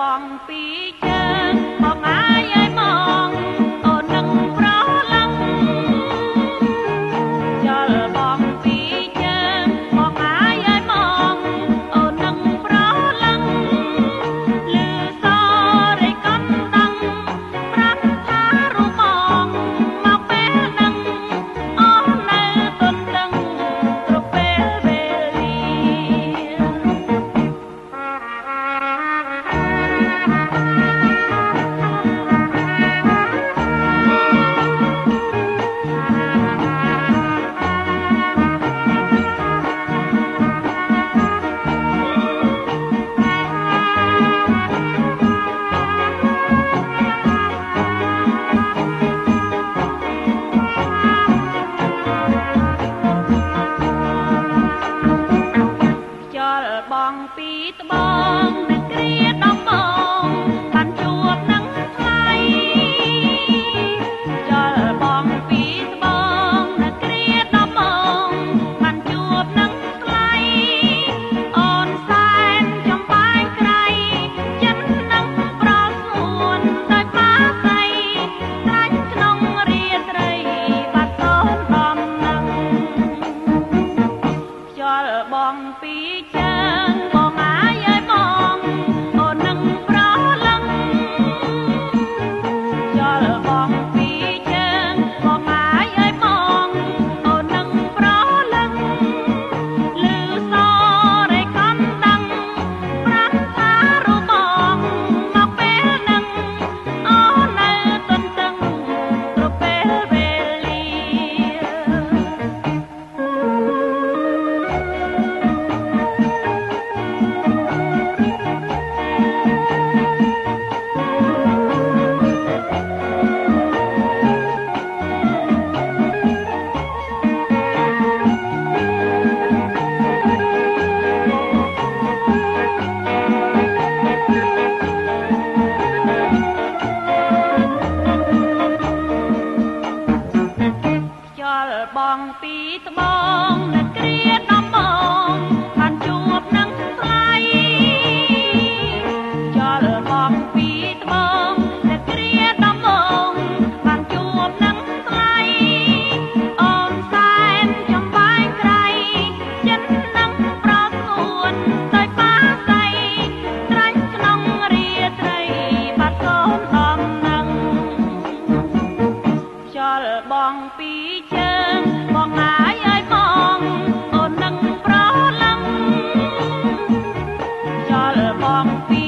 បងពីជ ល់បងពីចា បងពីត្បូ ង់ពីជើងបងអាយឲ្យមកអូននឹងប្រឡំចលបងពី